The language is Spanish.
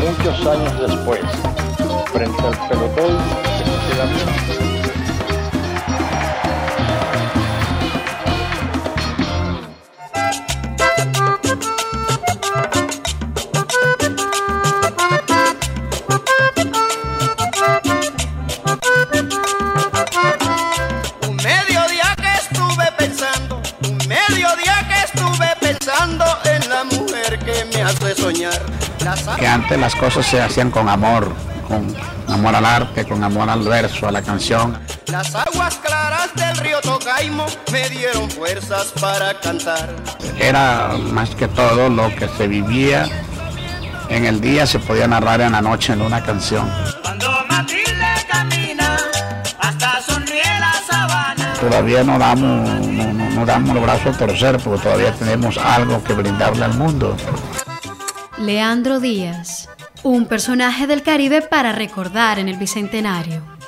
muchos años después, frente al pelotón que se queda bien. Un mediodía que estuve pensando, un mediodía que estuve pensando en la mujer que me hace soñar. Que antes las cosas se hacían con amor, con amor al arte, con amor al verso, a la canción. Las aguas claras del río Tocaimo me dieron fuerzas para cantar. Era más que todo lo que se vivía en el día se podía narrar en la noche en una canción. Cuando Matilde camina, hasta sonríe la sabana. Todavía no damos, no, no- no damos los brazos a torcer porque todavía tenemos algo que brindarle al mundo. Leandro Díaz, un personaje del Caribe para recordar en el Bicentenario.